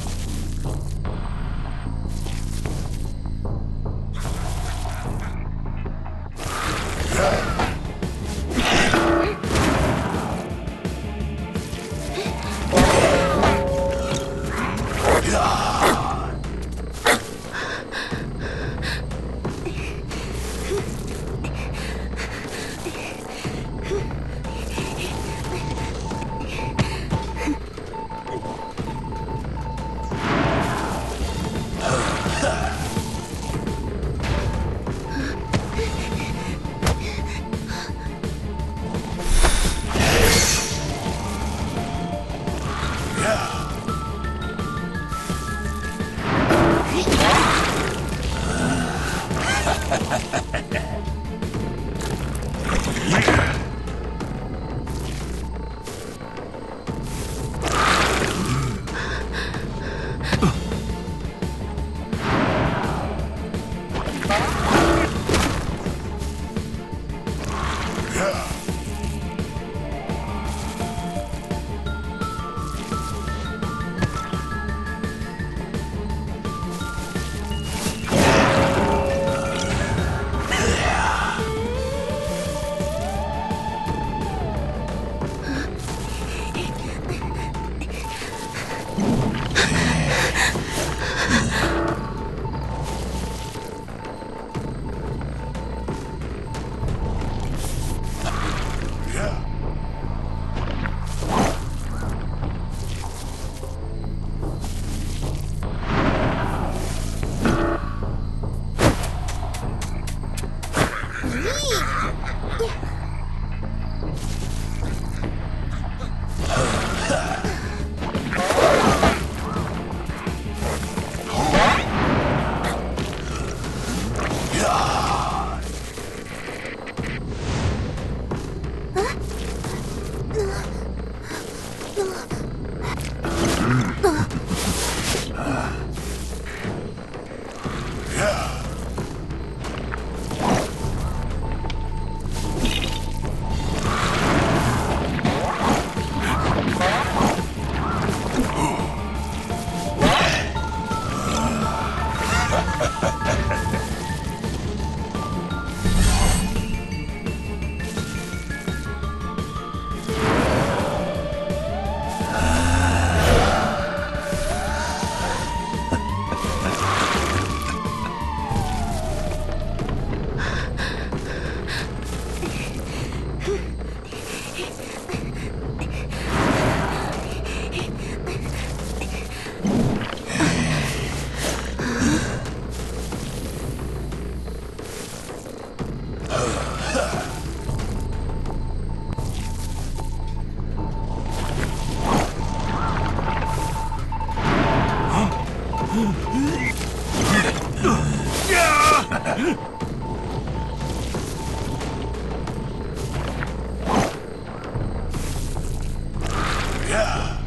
Oh. 啊 Yeah.